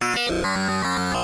Bye.